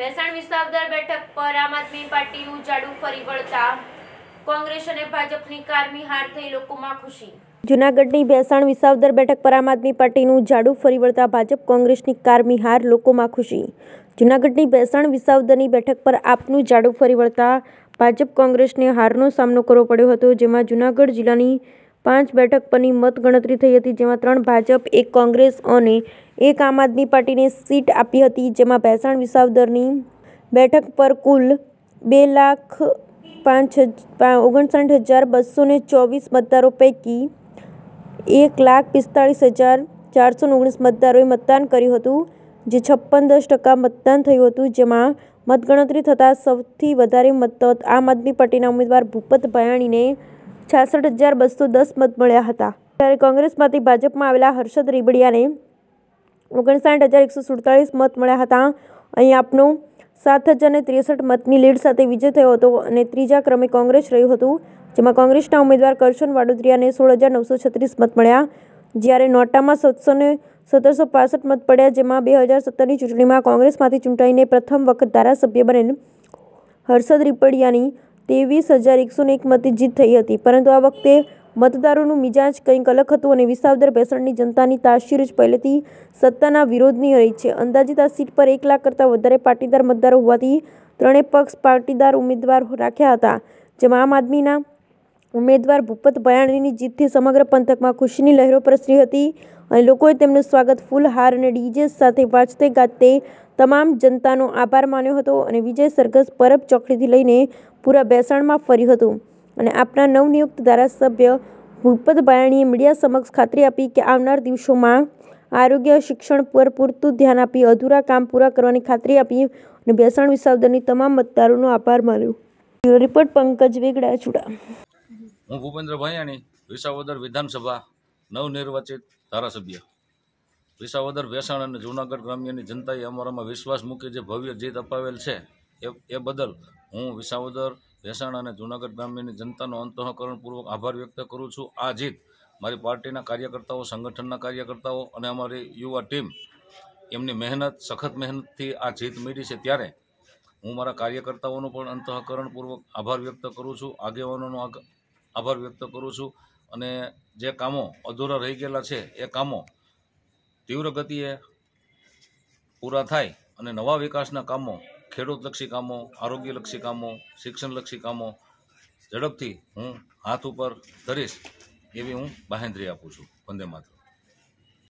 ભેસાણ વિસાવદર બેઠક પર આમ આદમી પાર્ટીનું જાડું ફરી વળતા કોંગ્રેસ અને ભાજપની કારમી હાર થઈ લોકોમાં ખુશી. જૂનાગઢની ભેસાણ વિસાવદર બેઠક પર આમ આદમી પાર્ટીનું જાડું ફરી વળતા ભાજપ કોંગ્રેસની કારમી હાર લોકોમાં ખુશી. જૂનાગઢની ભેસાણ વિસાવદરની બેઠક પર આપનું જાડું ફરી વળતા ભાજપ કોંગ્રેસને હારનો સામનો કરવો પડ્યો હતો, જેમાં જૂનાગઢ જિલ્લાની પાંચ બેઠક પરની મતગણતરી થઈ હતી, જેમાં ત્રણ ભાજપ, એક કોંગ્રેસ અને એક આમ આદમી પાર્ટીને સીટ આપી હતી, જેમાં ભેસાણ વિસાવદરની બેઠક પર કુલ બે લાખ પાંચ ઓગણસાઠ હજાર બસો ને ચોવીસ મતદારો પૈકી એક લાખ પિસ્તાળીસ હજાર ચારસો ઓગણીસ મતદારોએ મતદાન કર્યું હતું, જે છપ્પન દસ ટકા મતદાન થયું હતું, જેમાં મતગણતરી થતાં સૌથી વધારે મત આમ આદમી પાર્ટીના ઉમેદવાર ભૂપત ભયાણીને છાસઠ હજાર બસો દસ મત મળ્યા હતા. જ્યારે કોંગ્રેસમાંથી ભાજપમાં આવેલા હર્ષદ રીબડિયાને ઓગણસાઠ હજાર એકસો સુડતાલીસ મત મળ્યા હતા. અહીં આપનો સાત હજાર ને ત્રેસઠ મતની લીડ સાથે વિજય થયો હતો અને ત્રીજા ક્રમે કોંગ્રેસ રહ્યું હતું, જેમાં કોંગ્રેસના ઉમેદવાર કરશન વાડોદરિયાને સોળ હજાર નવસો છત્રીસ મત મળ્યા. જ્યારે નોટામાં સાતસો ને સત્તરસો પાસઠ મત પડ્યા, જેમાં બે હજાર સત્તરની ચૂંટણીમાં કોંગ્રેસમાંથી ચૂંટાઈને પ્રથમ વખત ધારાસભ્ય બનેલ હર્ષદ રીપડિયાની ત્રેવીસ હજાર એકસો એક મતે જીત થઈ હતી. પરંતુ આ વખતે મતદારોનું મિજાજ કંઈક અલગ હતું અને વિસાવદર ભેસણની જનતાની તાસીર જ પહેલેથી સત્તાના વિરોધની રહી છે. અંદાજિત આ સીટ પર એક લાખ કરતાં વધારે પાટીદાર મતદારો હોવાથી ત્રણેય પક્ષ પાટીદાર ઉમેદવાર રાખ્યા હતા. જેમાં આમ આદમીના ઉમેદવાર ભૂપત ભયાણીની જીતથી સમગ્ર પંથકમાં ખુશીની લહેરો પ્રસરી હતી અને લોકોએ તેમનું સ્વાગત ફૂલહાર અને ડીજે સાથે વાજતે ગાજતે તમામ જનતાનો આભાર માન્યો હતો અને વિજય સરઘસ પરબ ચોકડીથી લઈને પૂરા બેસાણમાં ફર્યું હતું. અને આપના નવનિયુક્ત ધારાસભ્ય ભૂપત ભયાણીએ મીડિયા સમક્ષ ખાતરી આપી કે આવનાર દિવસોમાં આરોગ્ય, શિક્ષણ પર પૂરતું ધ્યાન આપી, અધૂરા કામ પૂરા કરવાની ખાતરી આપી અને બેસાણ વિસાવદરની તમામ મતદારોનો આભાર માન્યો. રિપોર્ટ પંકજ વેગડા ચુડા હું ભૂપેન્દ્ર ભૈયાણી વિસાવદર વિધાનસભા નવનિર્વાચિત ધારાસભ્ય. વિસાવદર વેસાણ અને જૂનાગઢ ગ્રામ્યની જનતાએ અમારામાં વિશ્વાસ મૂકી જે ભવ્ય જીત અપાવેલ છે, એ એ બદલ હું વિસાવદર વેસાણ અને જૂનાગઢ ગ્રામ્યની જનતાનો અંતઃકરણપૂર્વક આભાર વ્યક્ત કરું છું. આ જીત મારી પાર્ટીના કાર્યકર્તાઓ, સંગઠનના કાર્યકર્તાઓ અને અમારી યુવા ટીમ એમની મહેનત, સખત મહેનતથી આ જીત મેળવી છે ત્યારે હું મારા કાર્યકર્તાઓનો પણ અંતઃકરણપૂર્વક આભાર વ્યક્ત કરું છું. આગેવાનોનો આગ- આભાર વ્યક્ત કરું છું. અને જે કામો અધૂરા રહી ગયેલા છે, એ કામો તીવ્ર ગતિએ પૂરા થાય અને નવા વિકાસના કામો, ખેડૂતલક્ષી કામો, આરોગ્યલક્ષી કામો, શિક્ષણલક્ષી કામો ઝડપથી હું હાથ ઉપર ધરીશ એવી હું બાહેંધરી આપું છું. વંદે માતરમ.